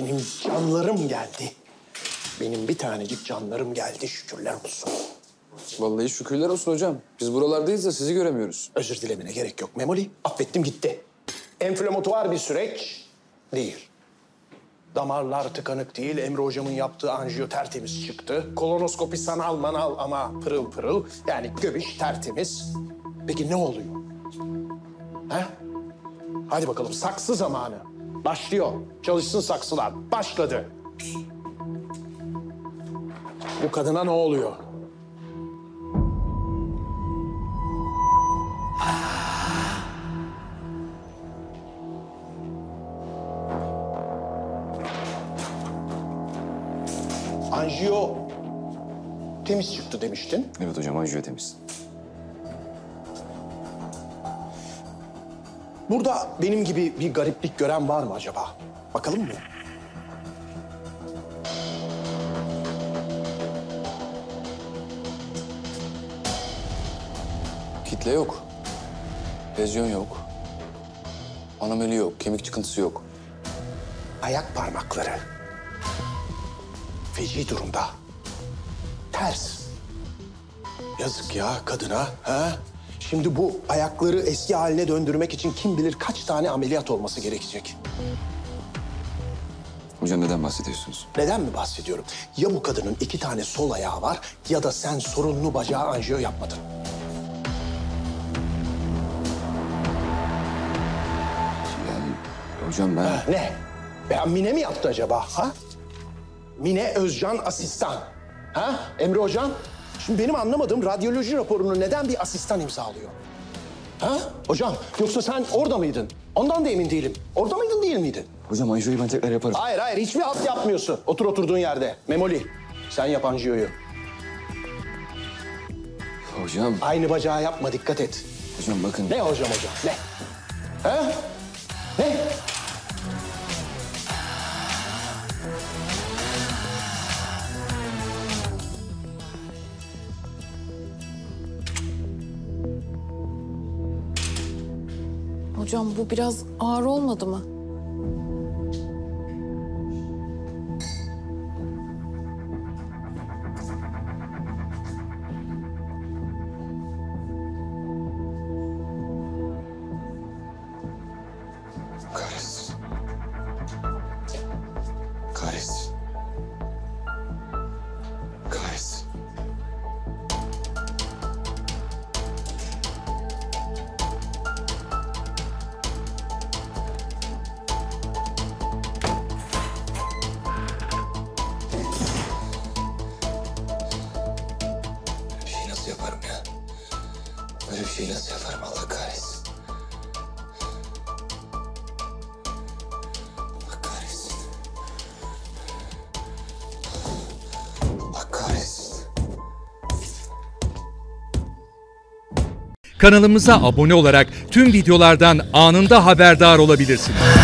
Benim canlarım geldi. Benim bir tanecik canlarım geldi şükürler olsun. Vallahi şükürler olsun hocam. Biz buralardayız da sizi göremiyoruz. Özür dilemene gerek yok Memoli. Affettim gitti. Enflamatuar bir süreç değil. Damarlar tıkanık değil. Emre hocamın yaptığı anjiyo tertemiz çıktı. Kolonoskopi sanal manal ama pırıl pırıl. Yani göbiş tertemiz. Peki ne oluyor? He? Hadi bakalım saksı zamanı. Başlıyor. Çalışsın saksılar. Başladı. Bu kadına ne oluyor? Anjiyo temiz çıktı demiştin. Evet hocam anjiyo temiz. Burada benim gibi bir gariplik gören var mı acaba? Bakalım mı? Kitle yok. Lezyon yok. Anomali yok. Kemik çıkıntısı yok. Ayak parmakları. Feci durumda. Ters. Yazık ya kadına. Ha? Şimdi bu ayakları eski haline döndürmek için kim bilir kaç tane ameliyat olması gerekecek. Hocam neden bahsediyorsunuz? Neden mi bahsediyorum? Ya bu kadının iki tane sol ayağı var ya da sen sorunlu bacağı anjiyo yapmadın. Yani hocam ben... Ha, ne? Ya Mine mi yaptı acaba? Ha? Mine Özcan asistan. Ha? Emre hocam? Şimdi benim anlamadığım radyoloji raporunu neden bir asistan imzalıyor? Ha? Hocam yoksa sen orada mıydın? Ondan da emin değilim. Orada mıydın değil miydin? Hocam anjiyoyu ben tekrar yaparım. Hayır hayır hiçbir halt yapmıyorsun. Otur oturduğun yerde. Memoli sen yap anjiyoyu. Hocam, Aynı bacağı yapma dikkat et. hocam bakın. Ne hocam hocam ne? Ha? Hocam bu biraz ağır olmadı mı? Kahretsin. Kahretsin. Böyle şey nasıl yaparım. Allah kahretsin. Kanalımıza abone olarak tüm videolardan anında haberdar olabilirsiniz.